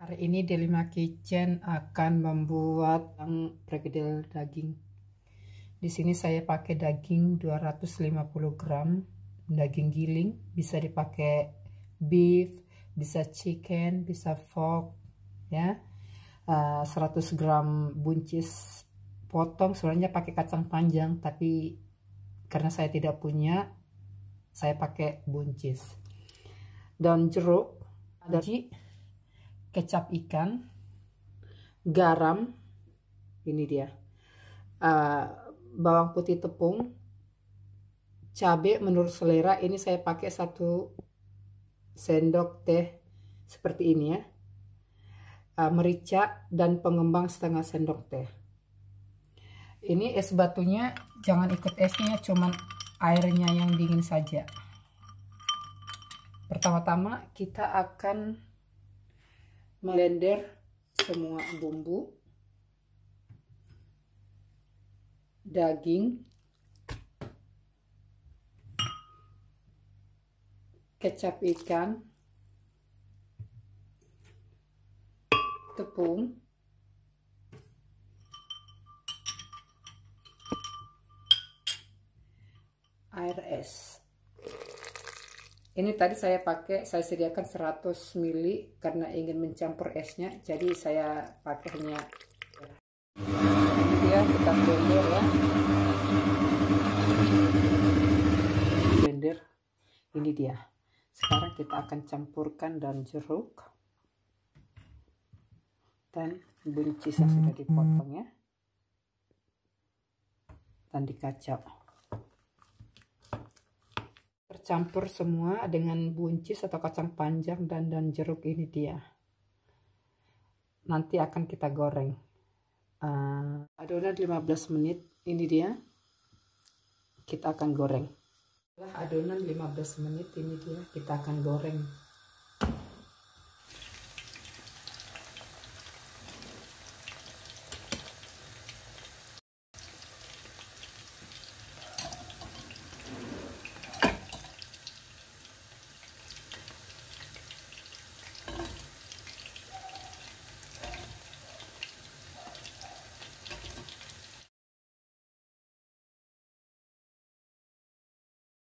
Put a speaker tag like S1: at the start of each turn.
S1: Hari ini Delima Kitchen akan membuat perkedel daging. Di sini saya pakai daging 250 gram, daging giling, bisa dipakai beef, bisa chicken, bisa pork, ya. Uh, 100 gram buncis potong sebenarnya pakai kacang panjang tapi karena saya tidak punya saya pakai buncis dan jeruk ada kecap ikan, garam, ini dia, uh, bawang putih tepung, cabai menurut selera. Ini saya pakai satu sendok teh seperti ini ya, uh, merica dan pengembang setengah sendok teh. Ini es batunya jangan ikut esnya, cuman airnya yang dingin saja. Pertama-tama kita akan blender semua bumbu. Daging. Kecap ikan. Tepung. Air es ini tadi saya pakai saya sediakan 100 ml karena ingin mencampur esnya jadi saya pakainya dia kita blender ya. Blender ini dia. Sekarang kita akan campurkan daun jeruk dan buncis yang sudah dipotong ya. Dan dikacau tercampur semua dengan buncis atau kacang panjang dan dan jeruk ini dia. Nanti akan kita goreng. Uh, adonan 15 menit ini dia. Kita akan goreng. Adonan 15 menit ini dia. Kita akan goreng